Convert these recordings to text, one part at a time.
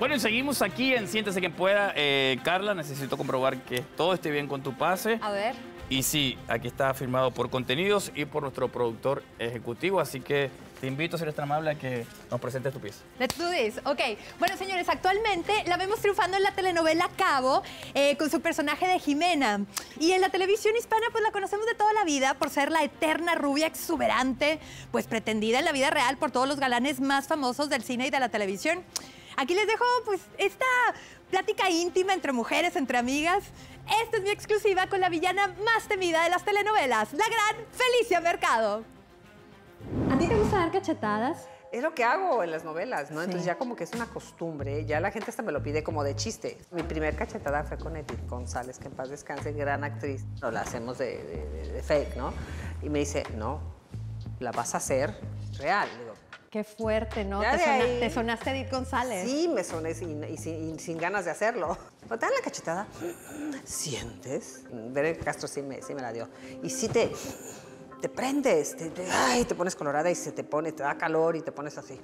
Bueno, y seguimos aquí en Siéntese quien pueda. Eh, Carla, necesito comprobar que todo esté bien con tu pase. A ver. Y sí, aquí está firmado por contenidos y por nuestro productor ejecutivo, así que te invito, si eres tan amable, a que nos presentes tu pieza. Let's do this. Ok. Bueno, señores, actualmente la vemos triunfando en la telenovela Cabo eh, con su personaje de Jimena. Y en la televisión hispana, pues la conocemos de toda la vida por ser la eterna rubia exuberante, pues pretendida en la vida real por todos los galanes más famosos del cine y de la televisión. Aquí les dejo, pues, esta plática íntima entre mujeres, entre amigas. Esta es mi exclusiva con la villana más temida de las telenovelas, la gran Felicia Mercado. ¿A ti te gusta dar cachetadas? Es lo que hago en las novelas, ¿no? Entonces ya como que es una costumbre, ya la gente hasta me lo pide como de chiste. Mi primer cachetada fue con Edith González, que en paz descanse, gran actriz. No la hacemos de, de- de fake, ¿no? Y me dice, no, la vas a hacer real. Qué fuerte, ¿no? Ya Te, sona- te sonaste Edith González. Sí, me soné sin, y sin, y sin ganas de hacerlo. Pero te dan la cachetada, sientes. Ver Castro sí me, sí me la dio. Y sí te, te prendes, te, te- ay, te pones colorada y se te pone, te da calor y te pones así,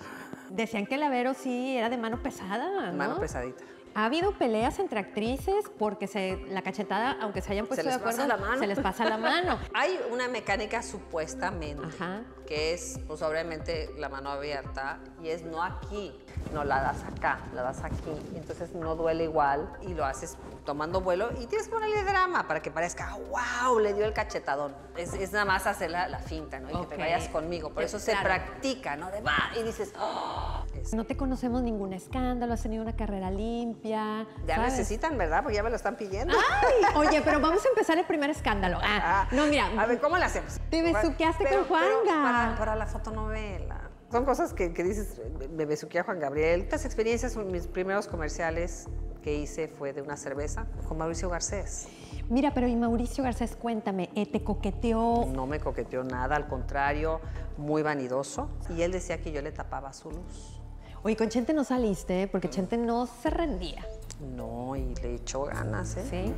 Decían que el Avero sí era de mano pesada, ¿no? mano pesadita. Ha habido peleas entre actrices porque se, la cachetada, aunque se hayan puesto les de acuerdo, pasa la mano. se les pasa la mano. Hay una mecánica supuestamente Ajá. que es, pues obviamente, la mano abierta y es no aquí, no la das acá, la das aquí. Y entonces no duele igual y lo haces tomando vuelo y tienes que ponerle drama para que parezca, wow, le dio el cachetadón. Es, es nada más hacer la, la finta, ¿no? Y que Ok. te vayas conmigo. Por Eh, eso se claro. practica, ¿no? De va y dices, oh. No te conocemos ningún escándalo, has tenido una carrera limpia. ya ¿sabes? necesitan, ¿verdad? Porque ya me lo están pidiendo. Ay, oye, pero vamos a empezar el primer escándalo. Ah, Ah, no, mira. A ver, ¿cómo le hacemos? Te besuqueaste Pero- con pero Juanga. Para, para la fotonovela. Son cosas que, que dices, me besuqué a Juan Gabriel. Estas experiencias, mis primeros comerciales que hice fue de una cerveza con Mauricio Garcés. Mira, pero y Mauricio Garcés, cuéntame, eh, ¿te coqueteó? No me coqueteó nada, al contrario, muy vanidoso. Y él decía que yo le tapaba su luz. Oye, con Chente no saliste porque Chente no se rendía, No, y le echó ganas, ¿eh? ¿sí?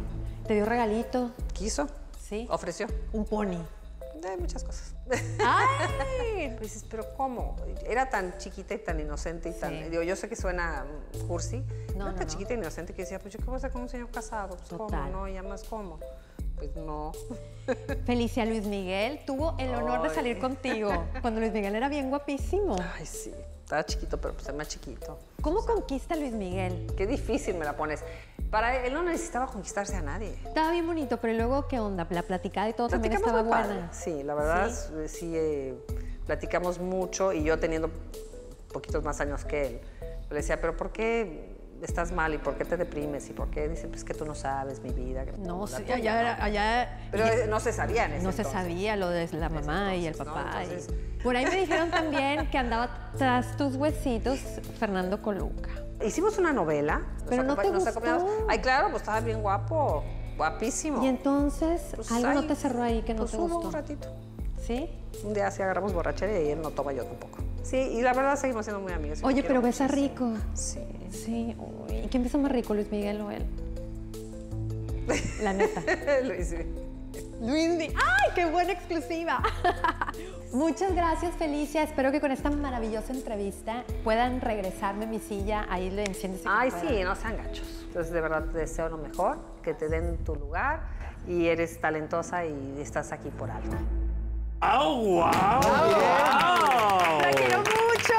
Te dio regalito, Quiso, ¿sí? ofreció. Un pony. De muchas cosas. ¡Ay! Pues dices, pero ¿cómo? Era tan chiquita y tan inocente y tan... Sí. Digo, yo sé que suena mm, cursi. No, era no, tan no. chiquita y inocente que decía, pues yo qué voy a hacer con un señor casado. Pues Total. ¿cómo? No, y además ¿cómo? Pues no. Felicia Luis Miguel tuvo el honor de salir contigo cuando Luis Miguel era bien guapísimo. Ay, sí. Estaba chiquito, pero pues es más chiquito. ¿Cómo conquista Luis Miguel? Qué difícil me la pones. Para él no necesitaba conquistarse a nadie. Estaba bien bonito, pero luego, ¿qué onda? La platicada y todo también estaba padre. buena. Sí, la verdad, ¿Sí? sí, sí, eh, platicamos mucho y yo teniendo poquitos más años que él. Le decía, pero ¿por qué estás mal y por qué te deprimes y por qué? Dice, pues que tú no sabes mi vida. No, sí, tuya, allá, ¿no?". allá Pero y- eh, no se sabía en ese no se sabía lo de la mamá y el papá. y- Por ahí me dijeron también que andaba tras tus huesitos Fernando Coluca. Hicimos una novela. Pero no te gustó. Ay, claro, pues estaba bien guapo, guapísimo. Y entonces, Pues, algo no te cerró ahí que no pues te gustó. un ratito. ¿Sí? Un día sí agarramos borrachera y él no toma yo tampoco. Sí, y la verdad seguimos siendo muy amigos. Oye, pero besa muchísimo. rico. Sí. Sí. ¿Y quién besa más rico, Luis Miguel o él? La neta. Luis, Luis. ¡Ay, qué buena exclusiva! Muchas gracias, Felicia. Espero que con esta maravillosa entrevista puedan regresarme mi silla. Ahí le enciendes. el Ay, sí, no sean gachos. Entonces, de verdad te deseo lo mejor, que te den tu lugar y eres talentosa y estás aquí por algo. ¡Oh, wow! La quiero mucho.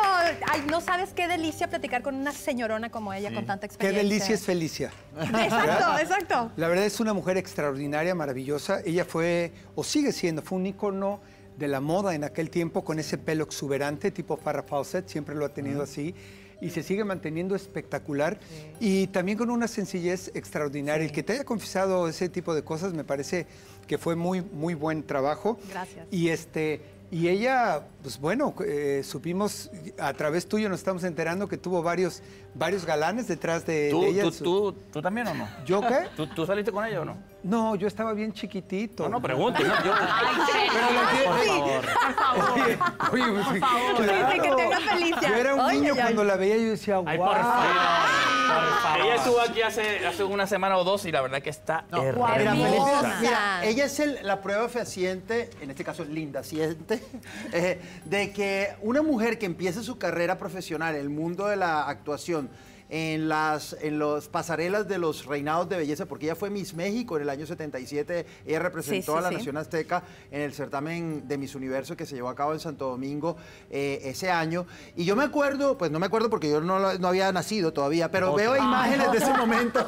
Ay, no sabes qué delicia platicar con una señorona como ella con tanta Qué experiencia. delicia es Felicia. Exacto, exacto. La verdad es una mujer extraordinaria, maravillosa. Ella fue, o sigue siendo, fue un ícono de la moda en aquel tiempo con ese pelo exuberante tipo Farrah Fawcett, siempre lo ha tenido así. Y se sigue manteniendo espectacular y también con una sencillez extraordinaria. El que te haya confesado ese tipo de cosas me parece que fue muy, muy buen trabajo. Gracias. Y este, y ella, pues bueno, eh, supimos, a través tuyo nos estamos enterando que tuvo varios, varios galanes detrás de, ¿Tú, de ella. tú, su- tú, tú también o no? ¿Yo qué? ¿Tú, tú saliste con ella o no? No, yo estaba bien chiquitito. No, no, pregunte. ¿no? Yo, Pero que- por favor. Oye, oye, pues, Dice que tenga Felicia. Yo era un Oye, niño cuando la veía yo decía, wow. por favor. Por favor. Ella estuvo aquí hace, hace una semana o dos y la verdad que está No, hermosa. mira, mira, ella es el- la prueba fehaciente, en este caso linda, siente, eh, de que una mujer que empiece su carrera profesional en el mundo de la actuación en las en los pasarelas de los reinados de belleza, porque ella fue Miss México en el año 77. Ella representó Sí, sí, a la sí. nación azteca en el certamen de Miss Universo que se llevó a cabo en Santo Domingo eh, ese año. Y yo me acuerdo, pues no me acuerdo porque yo no, no había nacido todavía, pero veo imágenes de ese momento.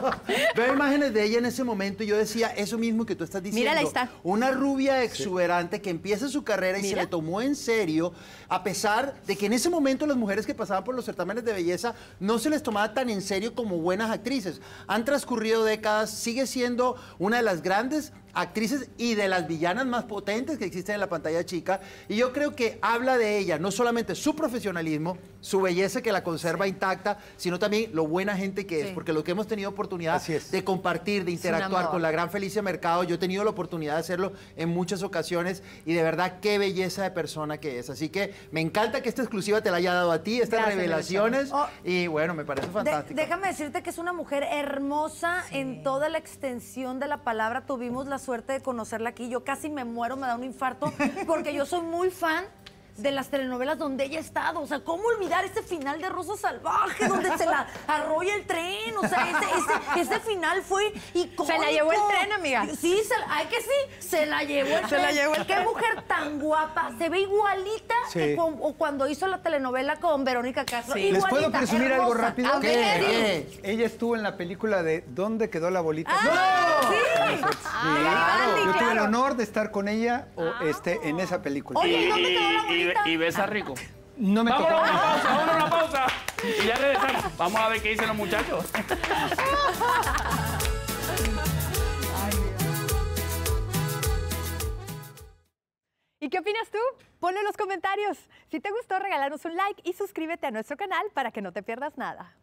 veo imágenes de ella en ese momento y yo decía eso mismo que tú estás diciendo. Mírala, ahí está. Una rubia exuberante que empieza su carrera y se le tomó en serio, a pesar de que en ese momento las mujeres que pasaban por los certámenes de belleza no se les tomaba tan en serio como buenas actrices. Han transcurrido décadas, sigue siendo una de las grandes actrices y de las villanas más potentes que existen en la pantalla chica. Y yo creo que habla de ella, no solamente su profesionalismo, su belleza que la conserva intacta, sino también lo buena gente que es. Porque lo que hemos tenido oportunidad de compartir, de interactuar con la gran Felicia Mercado, yo he tenido la oportunidad de hacerlo en muchas ocasiones y de verdad qué belleza de persona que es. Así que me encanta que esta exclusiva te la haya dado a ti, estas Gracias, revelaciones. Oh. Y bueno, me parece De- fantástico. déjame decirte que es una mujer hermosa en toda la extensión de la palabra. Tuvimos la suerte de conocerla aquí. Yo casi me muero, me da un infarto, porque yo soy muy fan de las telenovelas donde ella ha estado. O sea, ¿cómo olvidar ese final de Rosa Salvaje, donde se la arrolla el tren? O sea, ese, ese- ese final fue icónico. Se la llevó el tren, amiga. Sí, se, la- ay que sí, se la llevó el Se tren. la llevó el Qué tren. mujer tan guapa. Se ve igualita Sí. que con- o cuando hizo la telenovela con Verónica Castro. Sí. ¿Les puedo presumir algo rápido? ¿Qué? ¿Qué? Ella estuvo en la película de ¿Dónde quedó la bolita? ¡Ah! ¡Sí! Claro. Yo tuve el honor de estar con ella o, este, en esa película. Oye, ¿y dónde quedó la bolita? Y besa rico. No me Vámonos a una pausa, vámonos a una pausa. Y ya regresamos. Vamos a ver qué dicen los muchachos. ¿Y qué opinas tú? Ponlo en los comentarios. Si te gustó, regálanos un like y suscríbete a nuestro canal para que no te pierdas nada.